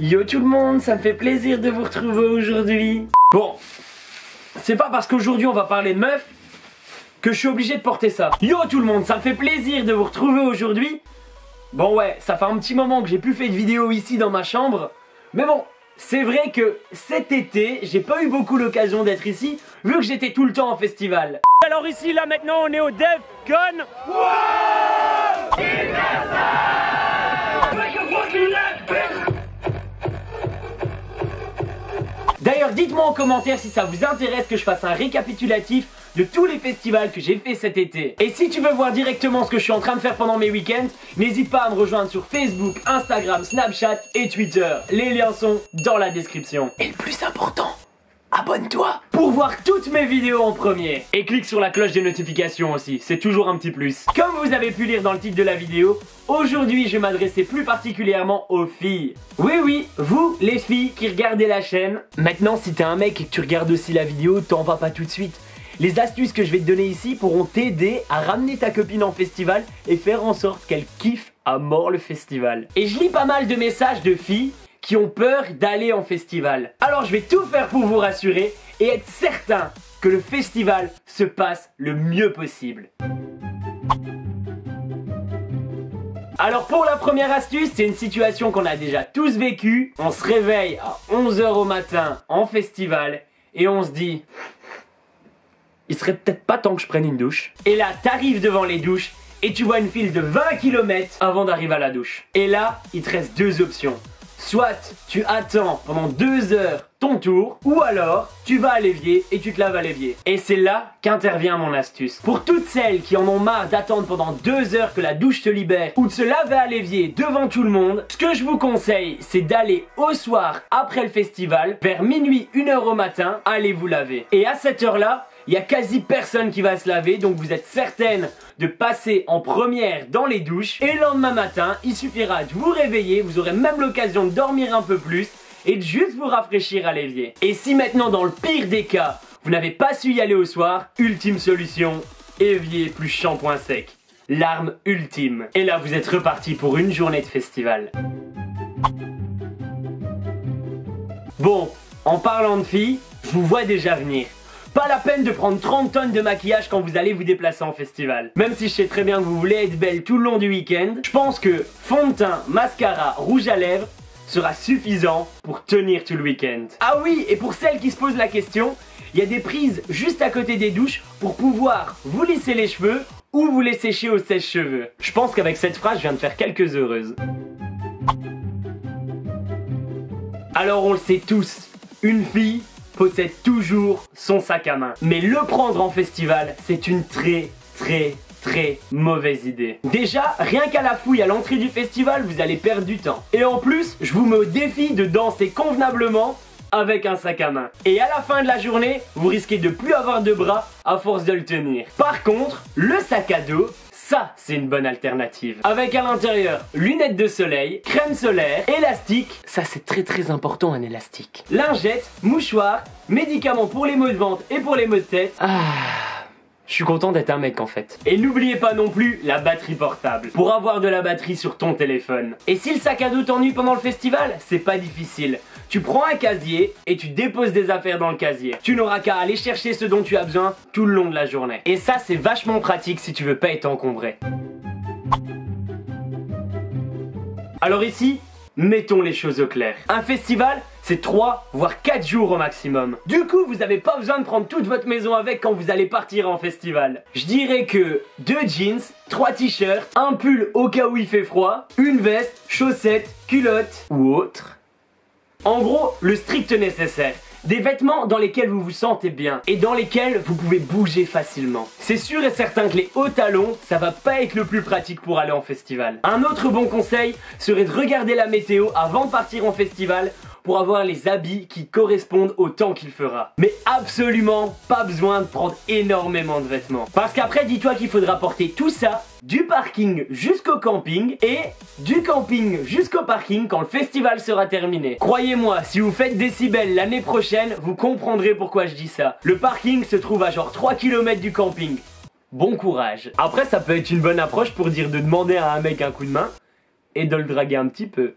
Yo tout le monde, ça me fait plaisir de vous retrouver aujourd'hui. Bon, c'est pas parce qu'aujourd'hui on va parler de meufs que je suis obligé de porter ça. Yo tout le monde, ça me fait plaisir de vous retrouver aujourd'hui. Bon ouais, ça fait un petit moment que j'ai plus fait de vidéo ici dans ma chambre. Mais bon, c'est vrai que cet été, j'ai pas eu beaucoup l'occasion d'être ici, vu que j'étais tout le temps en festival. Alors ici, là maintenant, on est au Def Con. D'ailleurs, dites-moi en commentaire si ça vous intéresse que je fasse un récapitulatif de tous les festivals que j'ai fait cet été. Et si tu veux voir directement ce que je suis en train de faire pendant mes week-ends, n'hésite pas à me rejoindre sur Facebook, Instagram, Snapchat et Twitter. Les liens sont dans la description. Et le plus important, abonne-toi pour voir toutes mes vidéos en premier. Et clique sur la cloche des notifications aussi, c'est toujours un petit plus. Comme vous avez pu lire dans le titre de la vidéo, aujourd'hui je vais m'adresser plus particulièrement aux filles. Oui oui, vous les filles qui regardez la chaîne. Maintenant si t'es un mec et que tu regardes aussi la vidéo, t'en vas pas tout de suite. Les astuces que je vais te donner ici pourront t'aider à ramener ta copine en festival et faire en sorte qu'elle kiffe à mort le festival. Et je lis pas mal de messages de filles qui ont peur d'aller en festival. Alors je vais tout faire pour vous rassurer et être certain que le festival se passe le mieux possible. Alors pour la première astuce, c'est une situation qu'on a déjà tous vécue. On se réveille à 11h au matin en festival et on se dit il serait peut-être pas temps que je prenne une douche. Et là, t'arrives devant les douches et tu vois une file de 20 km avant d'arriver à la douche. Et là, il te reste deux options. Soit tu attends pendant deux heures ton tour, ou alors tu vas à l'évier et tu te laves à l'évier. Et c'est là qu'intervient mon astuce. Pour toutes celles qui en ont marre d'attendre pendant deux heures que la douche se libère, ou de se laver à l'évier devant tout le monde, ce que je vous conseille, c'est d'aller au soir après le festival, vers minuit, une heure au matin, allez vous laver. Et à cette heure-là, il y a quasi personne qui va se laver, donc vous êtes certaine de passer en première dans les douches. Et le lendemain matin, il suffira de vous réveiller, vous aurez même l'occasion de dormir un peu plus et de juste vous rafraîchir à l'évier. Et si maintenant, dans le pire des cas, vous n'avez pas su y aller au soir, ultime solution, évier plus shampoing sec. L'arme ultime. Et là, vous êtes reparti pour une journée de festival. Bon, en parlant de filles, je vous vois déjà venir. Pas la peine de prendre 30 tonnes de maquillage quand vous allez vous déplacer en festival. Même si je sais très bien que vous voulez être belle tout le long du week-end, je pense que fond de teint, mascara, rouge à lèvres sera suffisant pour tenir tout le week-end. Ah oui, et pour celles qui se posent la question, il y a des prises juste à côté des douches pour pouvoir vous lisser les cheveux ou vous les sécher au sèche-cheveux. Je pense qu'avec cette phrase, je viens de faire quelques heureuses. Alors on le sait tous, une fille possède toujours son sac à main. Mais le prendre en festival, c'est une très très très mauvaise idée. Déjà, rien qu'à la fouille à l'entrée du festival, vous allez perdre du temps. Et en plus, je vous mets au défi de danser convenablement avec un sac à main. Et à la fin de la journée, vous risquez de plus avoir de bras à force de le tenir. Par contre, le sac à dos, ça, c'est une bonne alternative. Avec à l'intérieur lunettes de soleil, crème solaire, élastique. Ça, c'est très très important un élastique. Lingette, mouchoir, médicaments pour les maux de ventre et pour les maux de tête. Ah. Je suis content d'être un mec en fait. Et n'oubliez pas non plus la batterie portable pour avoir de la batterie sur ton téléphone. Et si le sac à dos t'ennuie pendant le festival, c'est pas difficile. Tu prends un casier et tu déposes des affaires dans le casier. Tu n'auras qu'à aller chercher ce dont tu as besoin tout le long de la journée. Et ça c'est vachement pratique si tu veux pas être encombré. Alors ici, mettons les choses au clair. Un festival, c'est 3 voire 4 jours au maximum. Du coup, vous n'avez pas besoin de prendre toute votre maison avec quand vous allez partir en festival. Je dirais que 2 jeans, 3 t-shirts, un pull au cas où il fait froid, une veste, chaussettes, culottes ou autre. En gros, le strict nécessaire. Des vêtements dans lesquels vous vous sentez bien et dans lesquels vous pouvez bouger facilement. C'est sûr et certain que les hauts talons, ça va pas être le plus pratique pour aller en festival. Un autre bon conseil serait de regarder la météo avant de partir en festival pour avoir les habits qui correspondent au temps qu'il fera. Mais absolument pas besoin de prendre énormément de vêtements. Parce qu'après, dis-toi qu'il faudra porter tout ça du parking jusqu'au camping et du camping jusqu'au parking quand le festival sera terminé. Croyez-moi, si vous faites décibels l'année prochaine, vous comprendrez pourquoi je dis ça. Le parking se trouve à genre 3 km du camping. Bon courage. Après, ça peut être une bonne approche pour dire de demander à un mec un coup de main et de le draguer un petit peu.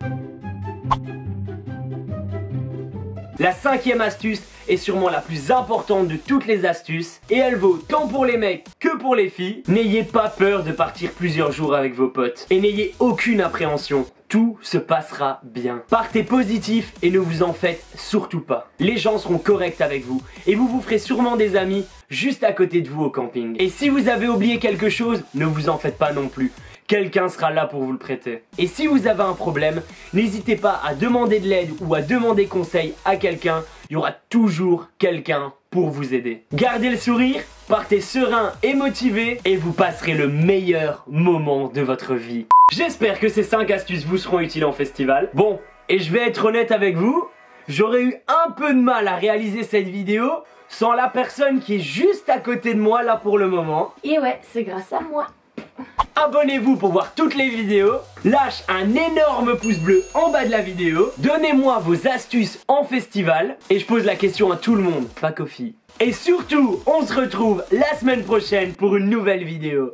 La cinquième astuce est sûrement la plus importante de toutes les astuces et elle vaut tant pour les mecs que pour les filles. N'ayez pas peur de partir plusieurs jours avec vos potes et n'ayez aucune appréhension. Tout se passera bien. Partez positif et ne vous en faites surtout pas. Les gens seront corrects avec vous et vous vous ferez sûrement des amis juste à côté de vous au camping. Et si vous avez oublié quelque chose, ne vous en faites pas non plus quelqu'un sera là pour vous le prêter. Et si vous avez un problème, n'hésitez pas à demander de l'aide ou à demander conseil à quelqu'un. Il y aura toujours quelqu'un pour vous aider. Gardez le sourire, partez serein et motivé et vous passerez le meilleur moment de votre vie. J'espère que ces 5 astuces vous seront utiles en festival. Bon, et je vais être honnête avec vous, j'aurais eu un peu de mal à réaliser cette vidéo sans la personne qui est juste à côté de moi là pour le moment. Et ouais, c'est grâce à moi. Abonnez-vous pour voir toutes les vidéos. Lâche un énorme pouce bleu en bas de la vidéo. Donnez-moi vos astuces en festival. Et je pose la question à tout le monde, pas. Et surtout, on se retrouve la semaine prochaine pour une nouvelle vidéo.